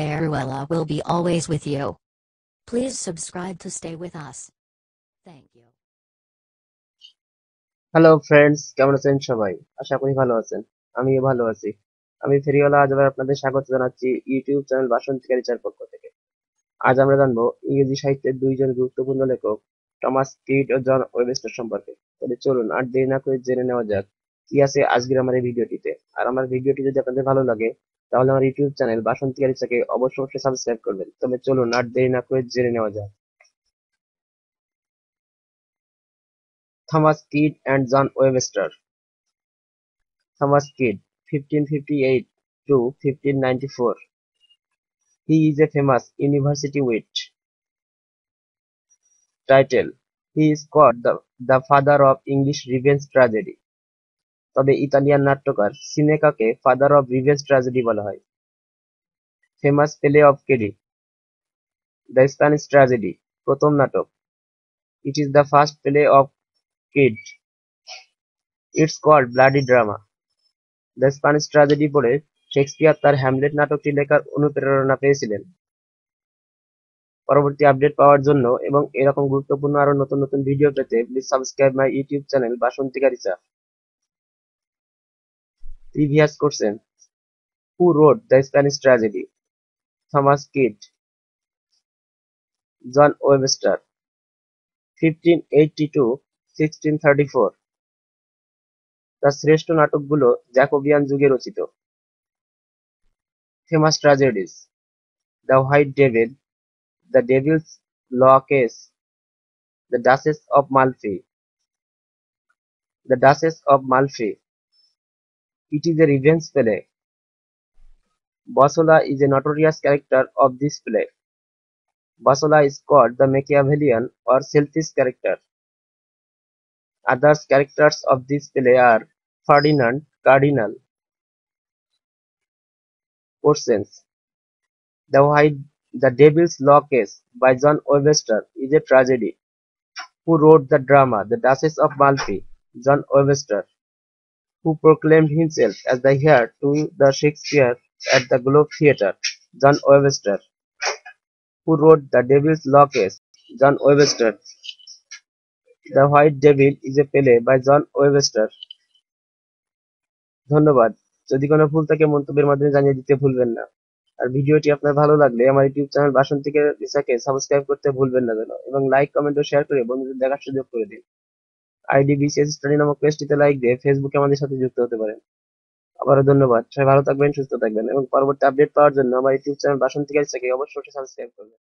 Faruella will be always with you. Please subscribe to stay with us. Thank you. Hello friends কেমন আছেন সবাই? আশা করি ভালো আছেন। আমিও ভালো আছি। আমি ফেরিওয়ালা, আজ আবার আপনাদের স্বাগত জানাচ্ছি ইউটিউব চ্যানেল বাসন্তিকারিচার পক্ষ থেকে। আজ আমরা জানব ইংরেজি সাহিত্যের দুইজন গুরুত্বপূর্ণ লেখক টমাস কিড ও জন ওয়েবস্টার সম্পর্কে। তাহলে চলুন, আর দেরি না করে জেনে নেওয়া যাক, কি আছে আজকের আমার এই ভিডিওটিতে। আর আমার ভিডিওটি যদি আপনাদের ভালো লাগে তাহলে আমার ইউটিউব চ্যানেল বাসন্তিকারিচাকে অবশ্যই অবশ্যই সাবস্ক্রাইব করবেন তবে চলুন আর দেরি না করে জেনে নেওয়া যাক Thomas Kidd and John Webster. Thomas Kidd, 1558 to 1594. He is a famous university wit. Title: He is called the, the father of English revenge tragedy. তবে ইতালিয়ান নাট্যকার সিনেকাকে ফাদার অফ রিভেঞ্জ ট্র্যাজেডি বলা হয়। Famous play of Kyd the Spanish tragedy প্রথম নাটক। It is the first play of Kyd it's called bloody drama the Spanish tragedy পড়ে Shakespeare তার Hamlet নাটকটি লেখার অনুপ্রেরণা পেয়েছিলেন। পরবর্তী আপডেট পাওয়ার জন্য এবং এরকম গুরুত্বপূর্ণ আরও নতুন নতুন ভিডিও পেতে please subscribe my YouTube channel বাসন্তিকারিচা previous question who wrote the Spanish tragedy Thomas Kyd John Webster fifteen eighty two sixteen thirty four তার শ্রেষ্ঠ নাটকগুলো জ্যাকোবিয়ান যুগে রচিত। Famous tragedies the White Devil the Devil's law case the Duchess of Malfi the Duchess of Malfi It is a revenge play. Basola is a notorious character of this play. Basola is called the Machiavellian or selfish character. Other characters of this play are Ferdinand Cardinal. Questions The White The Devil's Law Case by John Webster is a tragedy. Who wrote the drama The Duchess of Malfi? John Webster. Who proclaimed himself as the heir to the Shakespeare at the Globe Theatre? John Webster. Who wrote The Devil's Law Case? John Webster. The White Devil is a play by John Webster. ধন্যবাদ যদি কোনো ভুল থাকে মন্তব্যের মাধ্যমে জানিয়ে দিতে ভুলবেন না আর ভিডিওটি আপনার ভালো লাগলে আমার ইউটিউব চ্যানেল বাসন্তীকে রিসাকে সাবস্ক্রাইব করতে ভুলবেন না যেন এবং লাইক কমেন্ট ও শেয়ার করে বন্ধুদের দেখার সুযোগ করে দিন আইডি বিসিএস স্টাডি নামক পেজটিতে লাইক দিয়ে ফেসবুকে আমাদের সাথে যুক্ত হতে পারেন। আবারও ধন্যবাদ। সবাই ভালো থাকবেন, সুস্থ থাকবেন এবং পরবর্তী আপডেট পাওয়ার জন্য আমার ইউটিউব চ্যানেল থেকে অবশ্যই সাবস্ক্রাইব করবেন।